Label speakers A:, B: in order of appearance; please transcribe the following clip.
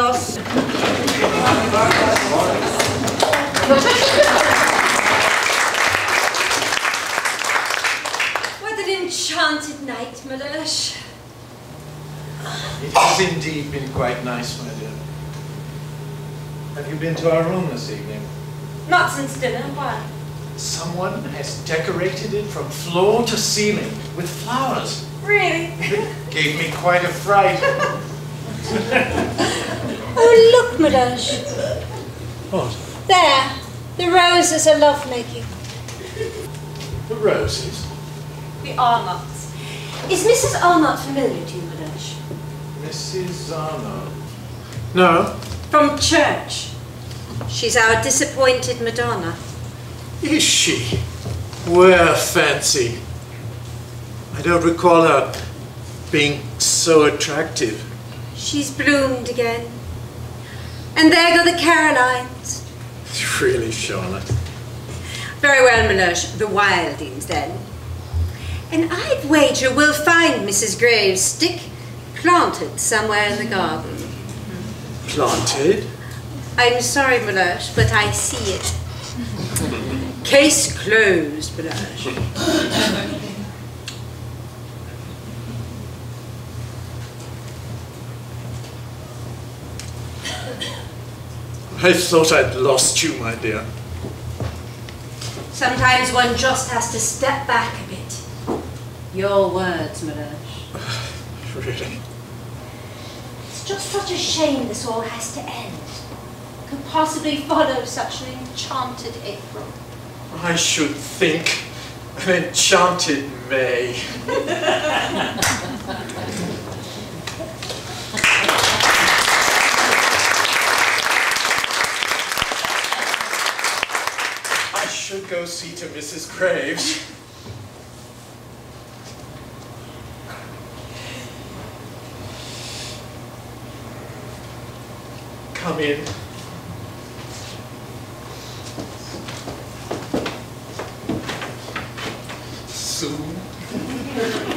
A: What an enchanted night, Mellersh.
B: It has indeed been quite nice, my dear. Have you been to our room this evening?
A: Not since dinner, why?
B: Someone has decorated it from floor to ceiling with flowers.
A: Really?
B: It gave me quite a fright.
C: Look, Mellersh.
B: What?
C: There. The roses are lovemaking.
B: The roses?
A: The Arnotts. Is Mrs. Arnott familiar to you, Mellersh?
B: Mrs. Arnott? No.
C: From church. She's our disappointed Madonna.
B: Is she? Where fancy. I don't recall her being so attractive.
C: She's bloomed again. And there go the Carolines.
B: Really, Charlotte.
C: Very well, Mellersh, the Wildings then. And I'd wager we'll find Mrs. Graves' stick planted somewhere in the garden.
B: Planted?
C: I'm sorry, Mellersh, but I see it. Case closed, Mellersh.
B: I thought I'd lost you, my dear.
C: Sometimes one just has to step back a bit. Your words, Mellersh.
B: Really.
C: It's just such a shame this all has to end. Could possibly follow such an enchanted April.
B: I should think. An enchanted May. I should go see to Mrs. Graves. Come in. Soon.